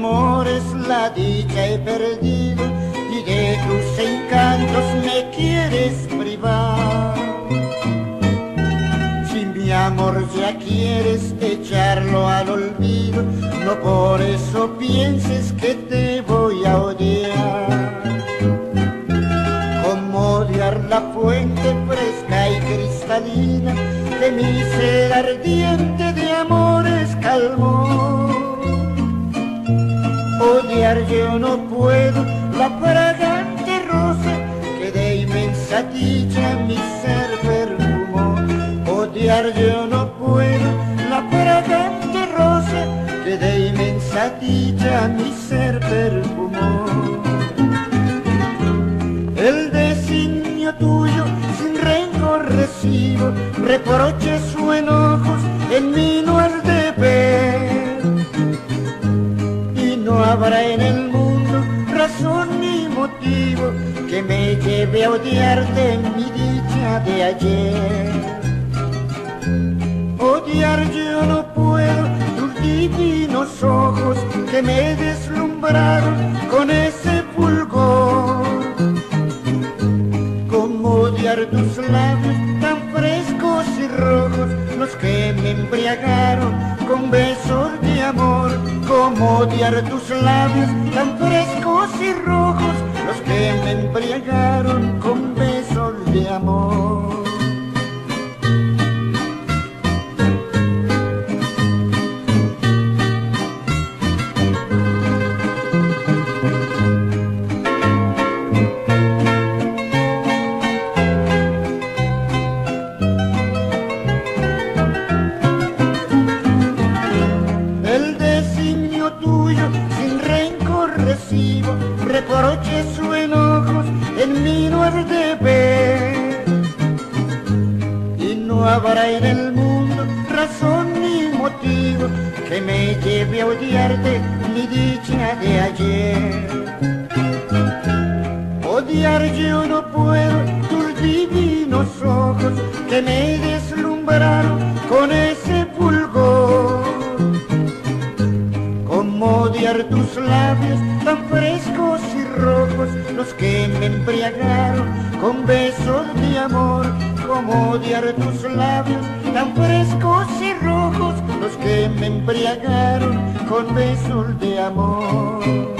amores la dicha he perdido y de tus encantos me quieres privar. Si mi amor ya quieres echarlo al olvido, no por eso pienses que te voy a odiar. Como odiar la fuente fresca y cristalina de mi ser ardiente de amores calmó. Odiar yo no puedo la fragante rosa que de inmensa dicha mi ser perfumó. Odiar yo no puedo la fragante rosa que de inmensa dicha mi ser perfumó. El designio tuyo sin rencor recibo, reproches o enojos en mí no motivo que me lleve a odiarte mi dicha de ayer. Odiar yo no puedo tus divinos ojos que me deslumbraron con ese fulgor. Como odiar tus labios tan frescos y rojos, los que me embriagaron con besos de amor. Como odiar tus labios tan frescos y rojos, embriagaron con besos de amor. El designio tuyo sin rencor recibo, reproches o enojos en mí no has de ver. Y no habrá en el mundo razón ni motivo que me lleve a odiarte mi dicha de ayer. Odiar yo no puedo tus divinos ojos que me deslumbraron con ese fulgor. Como odiar tus labios tan frescos los que me embriagaron con besos de amor. Como odiar tus labios tan frescos y rojos, los que me embriagaron con besos de amor.